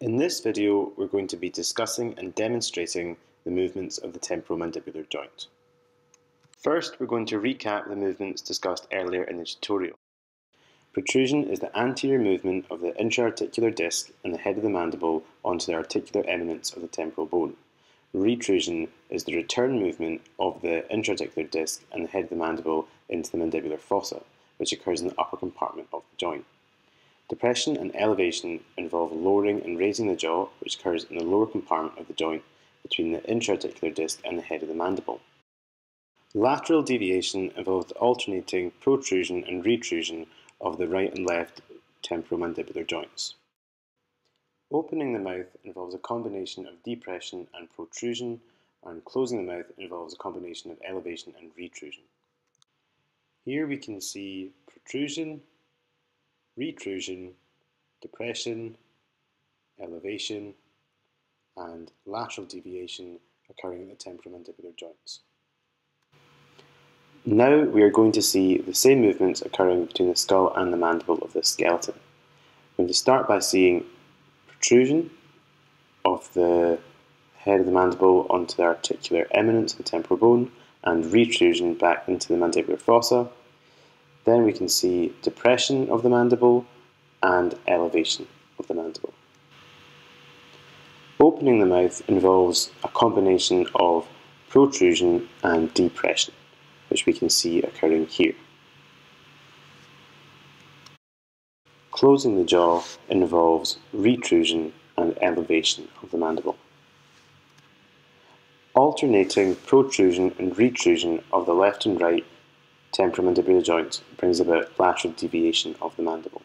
In this video, we're going to be discussing and demonstrating the movements of the temporomandibular joint. First, we're going to recap the movements discussed earlier in the tutorial. Protrusion is the anterior movement of the intra-articular disc and the head of the mandible onto the articular eminence of the temporal bone. Retrusion is the return movement of the intra-articular disc and the head of the mandible into the mandibular fossa, which occurs in the upper compartment of the joint. Depression and elevation involve lowering and raising the jaw, which occurs in the lower compartment of the joint between the intra-articular disc and the head of the mandible. Lateral deviation involves alternating protrusion and retrusion of the right and left temporomandibular joints. Opening the mouth involves a combination of depression and protrusion, and closing the mouth involves a combination of elevation and retrusion. Here we can see protrusion, retrusion, depression, elevation, and lateral deviation occurring at the temporomandibular joints. Now we are going to see the same movements occurring between the skull and the mandible of the skeleton. We're going to start by seeing protrusion of the head of the mandible onto the articular eminence of the temporal bone and retrusion back into the mandibular fossa. Then we can see depression of the mandible and elevation of the mandible. Opening the mouth involves a combination of protrusion and depression, which we can see occurring here. Closing the jaw involves retrusion and elevation of the mandible. Alternating protrusion and retrusion of the left and right temporomandibular joint brings about lateral deviation of the mandible.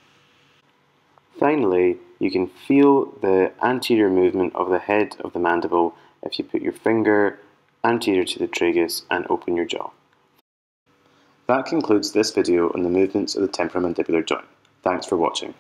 Finally, you can feel the anterior movement of the head of the mandible if you put your finger anterior to the tragus and open your jaw. That concludes this video on the movements of the temporomandibular joint. Thanks for watching.